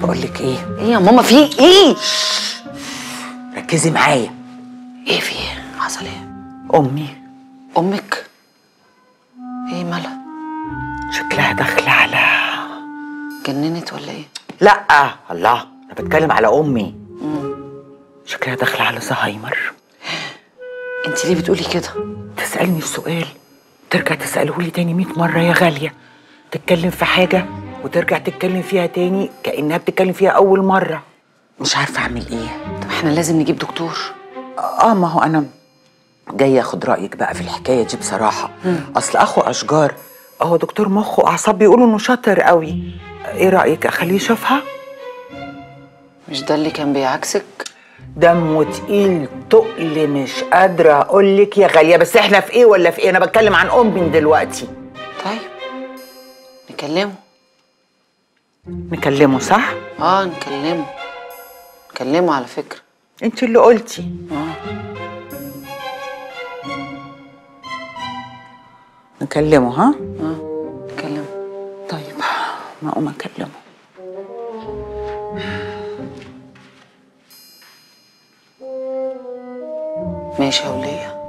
بقول لك إيه؟ إيه يا ماما في إيه؟ ركزي معايا. إيه في إيه؟ حصل إيه؟ امي. أمك؟ إيه مالها؟ شكلها داخله على جننت ولا إيه؟ لا الله أنا بتكلم على أمي. شكلها داخله على زهايمر. انت ليه بتقولي كده؟ تسألني السؤال ترجع تساله لي تاني 100 مرة يا غالية. تتكلم في حاجة؟ وترجع تتكلم فيها تاني كأنها بتتكلم فيها أول مرة. مش عارفة أعمل إيه. طب إحنا لازم نجيب دكتور. آه ما هو أنا جاية أخد رأيك بقى في الحكاية دي بصراحة. أصل أخو أشجار هو دكتور مخ واعصاب بيقولوا إنه شاطر قوي. إيه رأيك؟ أخليه يشوفها؟ مش ده اللي كان بيعكسك؟ دمه تقيل تقل مش قادرة أقول لك يا غالية بس إحنا في إيه ولا في إيه؟ أنا بتكلم عن امي دلوقتي. طيب نكلمه. نكلمه صح؟ آه نكلمه. نكلمه على فكرة. انت اللي قلتي. آه. نكلمه ها؟ آه نكلمه. طيب. ما أقوم أكلمه. ماشي يا ولية.